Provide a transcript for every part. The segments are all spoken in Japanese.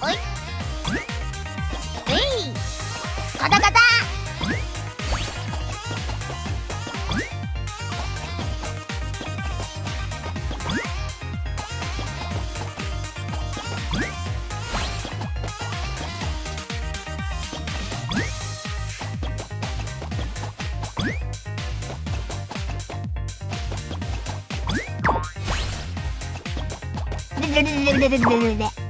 ほい。えい。ガタガタ。レレレレレレレレ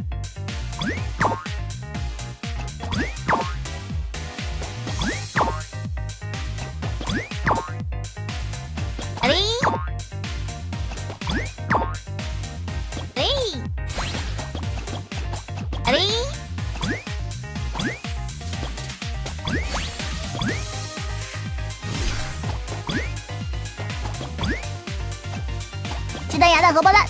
だごぼだ。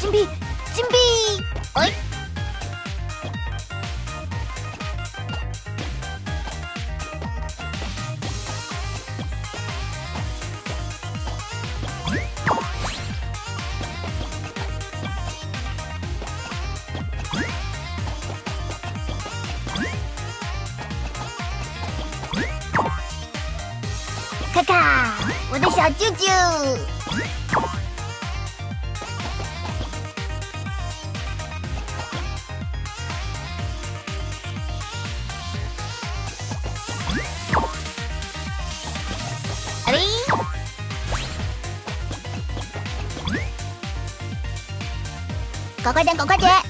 準備。咔咔，我的小舅舅。搞快点，搞快点！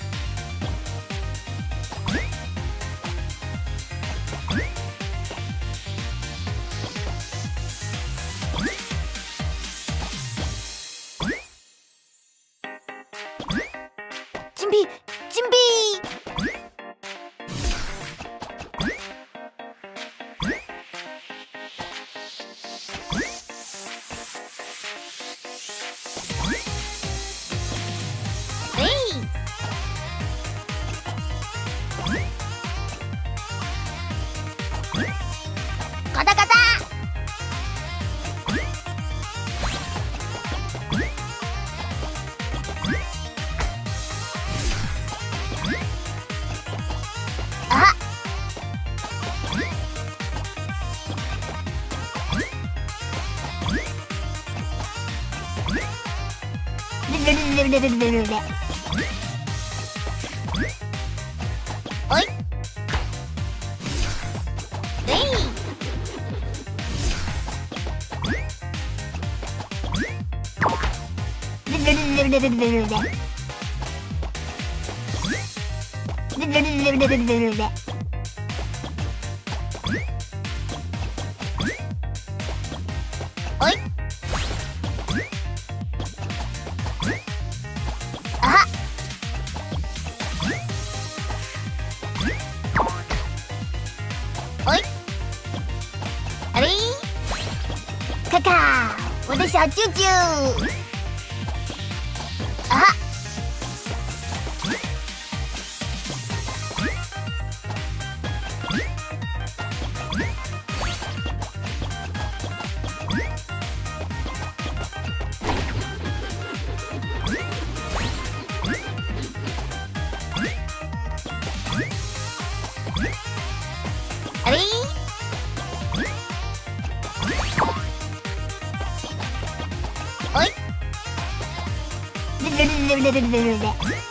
おい。えいおい。我的小舅舅。ブブブブブブブル